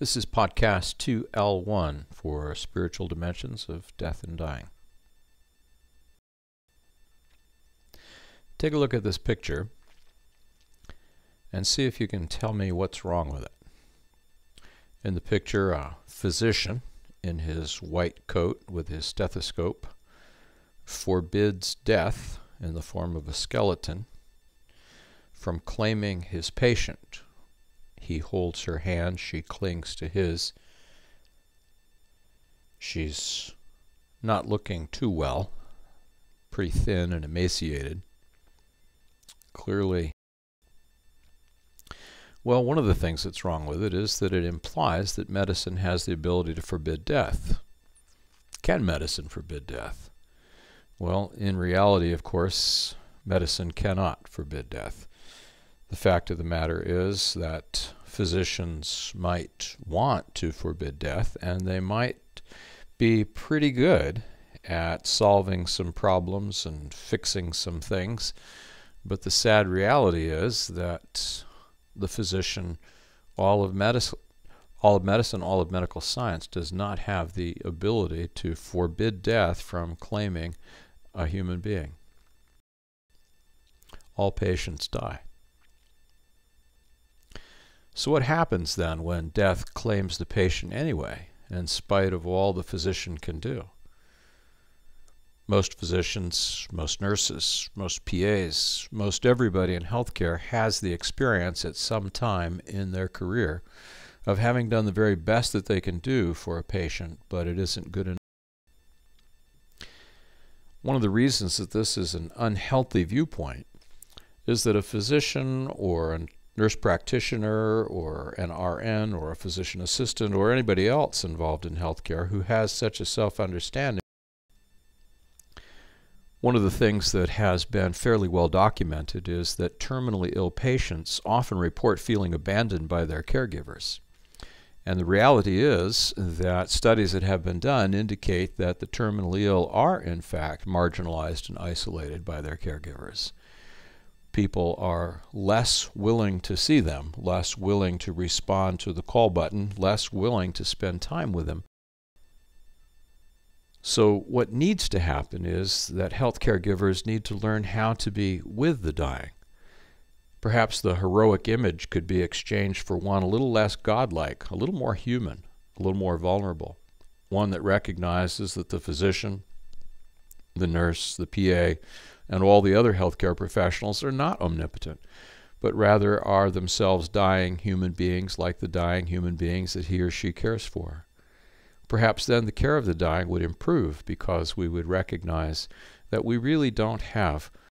This is podcast 2L1 for Spiritual Dimensions of Death and Dying. Take a look at this picture and see if you can tell me what's wrong with it. In the picture, a physician in his white coat with his stethoscope forbids death in the form of a skeleton from claiming his patient he holds her hand, she clings to his. She's not looking too well, pretty thin and emaciated. Clearly, well, one of the things that's wrong with it is that it implies that medicine has the ability to forbid death. Can medicine forbid death? Well, in reality, of course, medicine cannot forbid death. The fact of the matter is that physicians might want to forbid death, and they might be pretty good at solving some problems and fixing some things. But the sad reality is that the physician, all of medicine, all of medicine, all of medical science does not have the ability to forbid death from claiming a human being. All patients die. So, what happens then when death claims the patient anyway, in spite of all the physician can do? Most physicians, most nurses, most PAs, most everybody in healthcare has the experience at some time in their career of having done the very best that they can do for a patient, but it isn't good enough. One of the reasons that this is an unhealthy viewpoint is that a physician or an nurse practitioner or an RN or a physician assistant or anybody else involved in healthcare who has such a self understanding. One of the things that has been fairly well documented is that terminally ill patients often report feeling abandoned by their caregivers. And the reality is that studies that have been done indicate that the terminally ill are, in fact, marginalized and isolated by their caregivers people are less willing to see them, less willing to respond to the call button, less willing to spend time with them. So, what needs to happen is that health caregivers need to learn how to be with the dying. Perhaps the heroic image could be exchanged for one a little less godlike, a little more human, a little more vulnerable, one that recognizes that the physician, the nurse, the PA, and all the other healthcare professionals are not omnipotent, but rather are themselves dying human beings like the dying human beings that he or she cares for. Perhaps then the care of the dying would improve because we would recognize that we really don't have